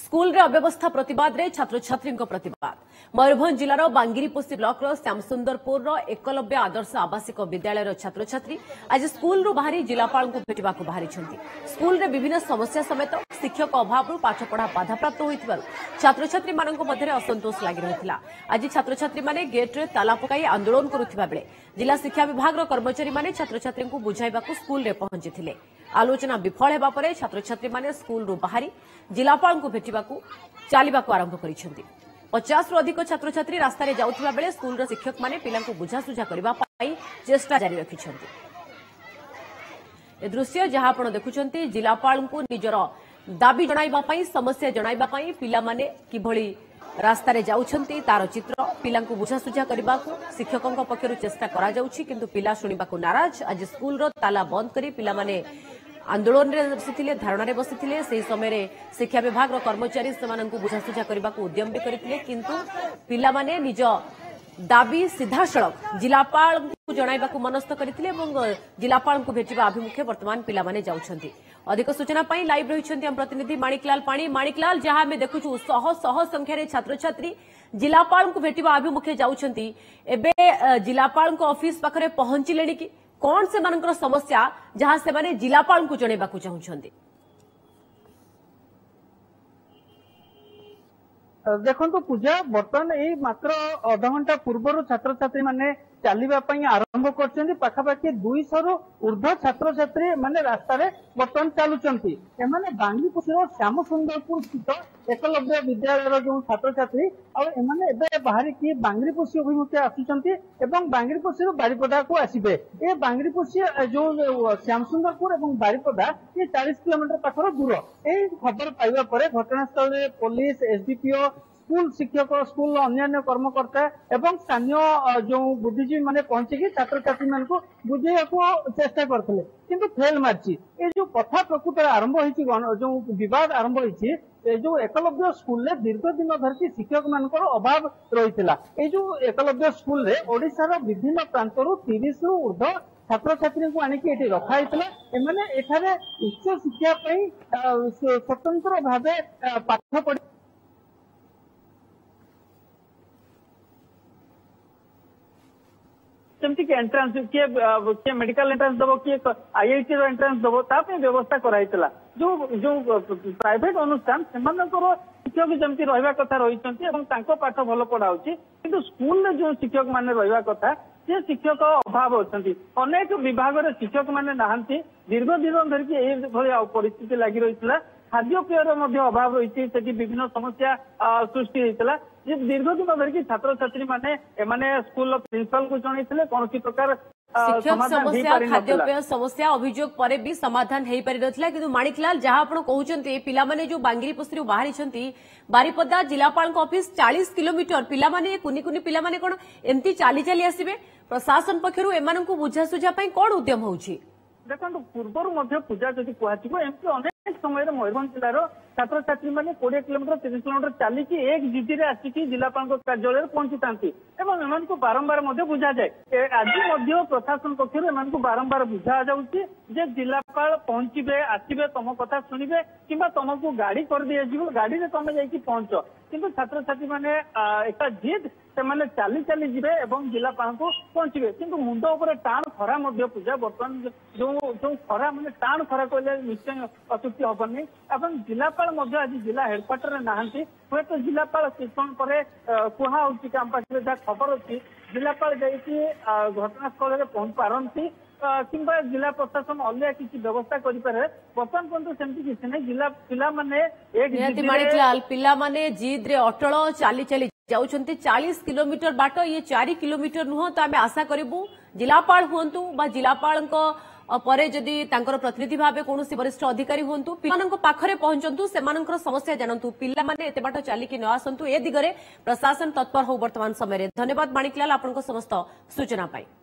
ସ୍କୁଲରେ ଅବ୍ୟବସ୍ଥା ପ୍ରତିବାଦରେ ଛାତ୍ରଛାତ୍ରୀଙ୍କ ପ୍ରତିବାଦ ମୟୂରଭଞ୍ଜ ଜିଲ୍ଲାର ବାଙ୍ଗିରିପୋଷି ବ୍ଲକର ଶ୍ୟାମସୁନ୍ଦରପୁରର ଏକଲବ୍ୟ ଆଦର୍ଶ ଆବାସିକ ବିଦ୍ୟାଳୟର ଛାତ୍ରଛାତ୍ରୀ ଆଜି ସ୍କୁଲରୁ ବାହାରି ଜିଲ୍ଲାପାଳଙ୍କୁ ଭେଟିବାକୁ ବାହାରିଛନ୍ତି ସ୍କୁଲରେ ବିଭିନ୍ନ ସମସ୍ୟା ସମେତ শিক্ষক অভাব পাঠপড়া বাধাপ্রাপ্ত হয়েছিল ছাত্রছাত্রী মধ্যে অসন্তোষ লাগি রয়েছিল আজ ছাত্রছাত্রী মানে গেট্রে তালা পকাই আন্দোলন করুবা বেড়ে জেলা শিক্ষা বিভাগ কর্মচারী মানে ছাত্রছাত্রী বুঝাইবা স্কুলে পৌঁছিলে আলোচনা বিফল হওয়া পরে ছাত্রছাত্রী মানে স্কুলু বাহারি জেলাপাল ভেটবা চালা আরম্ভ করেছেন পচাশ অধিক ছাত্রছাত্রী রাস্তায় যাওয়া বেড়ে স্কুলর শিক্ষক মানে পিলা বুঝাসুঝা করা চেষ্টা জারি রাখি এ দৃশ্য যা আপনার দেখুম জেলাপাল নিজের দাবি জনাইবা পাই সমস্যা জনাইবা পাই পিলামানে কিভাবে রাস্তায় যাচ্ছেন তার চিত্র পিলাঙ্কু বুঝাসুঝা করা শিক্ষকঙ্ পক্ষর চেষ্টা করা যাচ্ছে কিন্তু পিলা শুণবাকু নারাজ আজ স্কুলর তালা বন্ধ করে পিলামানে আন্দোলনরে বসিলে ধারণার বসিলে সেই সময় শিক্ষা বিভাগর কর্মচারী সে বুঝাসুঝা করা উদ্যম বি করে কিন্তু পিলামানে নিজ दाबी सीधा सड़क जिलापा जन मनस्थ कर जिलापा भेटा आभिमुख्य बर्तमान पाने अधिक सूचना लाइव रही प्रतिनिधि माणिकलाल पा माणिकलाल जहां आम देखु शह शह संख्य छात्र छात्री जिलापा भेटा आभिमुख्य जिलापा अफिस् पाखे पहंचले कि कौन से समस्या जहां से जिलापा जनवाक चाहते ଦେଖନ୍ତୁ ପୂଜା ବର୍ତ୍ତମାନ ଏଇ ମାତ୍ର ଅଧଘଣ୍ଟା ପୂର୍ବରୁ ଛାତ୍ରଛାତ୍ରୀମାନେ ଚାଲିବା ପାଇଁ ଆରମ୍ଭ କରିଛନ୍ତି ପାଖାପାଖି ଦୁଇଶହରୁ ଉର୍ଦ୍ଧ୍ୱ ଛାତ୍ରଛାତ୍ରୀ ମାନେ ରାସ୍ତାରେ ବର୍ତ୍ତମାନ ଚାଲୁଛନ୍ତି ଏମାନେ ବାଙ୍ଗିପୁରର ଶ୍ୟାମସୁନ୍ଦରପୁର ସ୍ଥିତ ଏକଲବ୍ୟ ବିଦ୍ୟାଳୟର ଯେଉଁ ଛାତ୍ରଛାତ୍ରୀ ଆଉ ଏମାନେ ଏବେ ବାହାରିକି ବାଙ୍ଗିରିପୋଷି ଅଭିମୁଖେ ଆସୁଛନ୍ତି ଏବଂ ବାଙ୍ଗିରିପୋଷିରୁ ବାରିପଦାକୁ ଆସିବେ ଏ ବାଙ୍ଗିରିପୋଷି ଯେଉଁ ଶ୍ୟାମସୁନ୍ଦରପୁର ଏବଂ ବାରିପଦା ଏ ଚାଳିଶ କିଲୋମିଟର ପାଖର ଦୂର ଏହି ଖବର ପାଇବା ପରେ ଘଟଣାସ୍ଥଳରେ ପୋଲିସ ଏସଡିପିଓ স্কুল শিক্ষক স্কুল অন্যান্য কর্মকর্তা এবং স্থানীয় যে বুদ্ধিজীবী মানে পৌঁছিকি ছাত্রছাত্রী মানুষ বুঝাইবা চেষ্টা করলে কিন্তু ফেল মারিছি এই যে কথা প্রকৃতরে আরম্ভ হয়েছে যে বিবাদ আরম্ভ হয়েছে এই যে একলব্য স্কুলে দীর্ঘদিন ধরিকি শিক্ষক মানকর অভাব রয়েছে এই যে একলব্য স্কুলে ওড়িশার বিভিন্ন প্রান্তর তিরিশ রু ঊর্ধ্ব ছাত্রছাত্রীଙ୍କୁ ଆଣିକି ଏଠି ରଖାହେଇଥିଲା ଏମାନେ ଏଠାରେ ଉଚ୍ଚ ଶିକ୍ଷା ପାଇଁ ସ୍ୱତନ୍ତ୍ର ଭାବେ ପାଠ ପଢି ସେମିତି କି entrance କିଏ କିଏ medical entrance ଦବ କିଏ IIT ର entrance ଦବ ତା ପାଇଁ ବ୍ୟବସ୍ଥା କରାଯାଇଥିଲା ଯୋଉ ଯୋଉ private ଅନୁଷ୍ଠାନ ସେମାନଙ୍କର ଶିକ୍ଷକ ଯେମିତି ରହିବା କଥା ରହିଛନ୍ତି ଏବଂ ତାଙ୍କ ପାଠ ଭଲ ପଢା ହଉଛି କିନ୍ତୁ ସ୍କୁଲରେ ଯୋଉ ଶିକ୍ଷକ ମାନେ ରହିବା କଥା ସେ ଶିକ୍ଷକ ଅଭାବ ଅଛନ୍ତି ଅନେକ ବିଭାଗରେ ଶିକ୍ଷକ ମାନେ ନାହାନ୍ତି ଦୀର୍ଘ ଦିନ ଧରିକି ଏଇଭଳି ପରିସ୍ଥିତି ଲାଗି ରହିଥିଲା ଖାଦ୍ୟପେୟର ମଧ୍ୟ ଅଭାବ ରହିଛି ସେଠି ବିଭିନ୍ନ ସମସ୍ୟା ସୃଷ୍ଟି ହେଇଥିଲା ଯେ ଦୀର୍ଘ ଦିନ ଧରିକି ଛାତ୍ରଛାତ୍ରୀମାନେ ଏମାନେ ସ୍କୁଲର ପ୍ରିନ୍ସିପାଲଙ୍କୁ ଜଣାଇଥିଲେ କୌଣସି ପ୍ରକାର ଶିକ୍ଷକ ସମସ୍ୟା ଖାଦ୍ୟପେୟ ସମସ୍ୟା ଅଭିଯୋଗ ପରେ ବି ସମାଧାନ ହୋଇପାରିନଥିଲା କିନ୍ତୁ ମାଣିକଲାଲ ଯାହା ଆପଣ କହୁଛନ୍ତି ପିଲାମାନେ ଯେଉଁ ବାଙ୍ଗିରିପୋଷୀରୁ ବାହାରିଛନ୍ତି ବାରିପଦା ଜିଲ୍ଲାପାଳଙ୍କ ଅଫିସ୍ ଚାଳିଶ କିଲୋମିଟର ପିଲାମାନେ କୁନି କୁନି ପିଲାମାନେ କ'ଣ ଏମିତି ଚାଲି ଚାଲି ଆସିବେ ପ୍ରଶାସନ ପକ୍ଷରୁ ଏମାନଙ୍କୁ ବୁଝାସୁଝା ପାଇଁ କ'ଣ ଉଦ୍ୟମ ହେଉଛି ଦେଖନ୍ତୁ ପୂର୍ବରୁ ମଧ୍ୟ ପୂଜା ଯଦି କୁହାଯିବ ଏମିତି ଅନେକ ସମୟରେ ମୟୂରଭଞ୍ଜ ଜିଲ୍ଲାର ଛାତ୍ରଛାତ୍ରୀମାନେ କୋଡିଏ କିଲୋମିଟର ତିରିଶ କିଲୋମିଟର ଚାଲିକି ଏକ ଜିଟିରେ ଆସିକି ଜିଲ୍ଲାପାଳଙ୍କ କାର୍ଯ୍ୟାଳୟରେ ପହଞ୍ଚିଥାନ୍ତି ଏବଂ ଏମାନଙ୍କୁ ବାରମ୍ବାର ମଧ୍ୟ ବୁଝାଯାଏ ଆଜି ମଧ୍ୟ ପ୍ରଶାସନ ପକ୍ଷରୁ ଏମାନଙ୍କୁ ବାରମ୍ବାର ବୁଝାଯାଉଛି ଯେ ଜିଲ୍ଲାପାଳ ପହଞ୍ଚିବେ ଆସିବେ ତମ କଥା ଶୁଣିବେ କିମ୍ବା ତମକୁ ଗାଡି କରିଦିଆଯିବ ଗାଡିରେ ତମେ ଯାଇକି ପହଞ୍ଚ କିନ୍ତୁ ଛାତ୍ରଛାତ୍ରୀମାନେ ଏକା ଜିଦ୍ ସେମାନେ ଚାଲି ଚାଲି ଯିବେ ଏବଂ ଜିଲ୍ଲାପାଳଙ୍କୁ ପହଞ୍ଚିବେ କିନ୍ତୁ ମୁଣ୍ଡ ଉପରେ ଟାଣ ଖରା ମଧ୍ୟ ପୂଜା ବର୍ତ୍ତମାନ ଯୋଉ ଯୋଉ ଖରା ମାନେ ଟାଣ ଖରା କହିଲେ ନିଶ୍ଚୟ ଅତ୍ୟୁକ୍ତି ହବନି ଏବଂ ଜିଲ୍ଲାପାଳ आज जिला हेडक्वार्टर में ना हूं तो जिलापा स्टेशन पर कहा कैंपस खबर अच्छी जिलापा जा घटनास्थल में पहुंच पारती कि जिला प्रशासन अलग किसी व्यवस्था करतम पर्यटन सेमती किसी नहीं जिला पिला पाने जिद्रे अटल चली चली चालीस किलोमीटर बाट ये चार किलोमीटर नुह तो आम आशा करा हूं जिलापा অপরে যদি তাকর প্রতৃতি ভাবে কোনসি বরিষ্ঠ অধিকারী হোন্তু পিলমানক পাখরে পহচন্তু সেমাননক সমস্যা জানন্তু পিল্লা মানে এতবাটা চালি কি ন আসন্তু এদিকে প্রশাসন তৎপর হো বৰ্তমান সময়ৰে ধন্যবাদ মানিকলাল আপونکو সমস্ত সূচনা পাই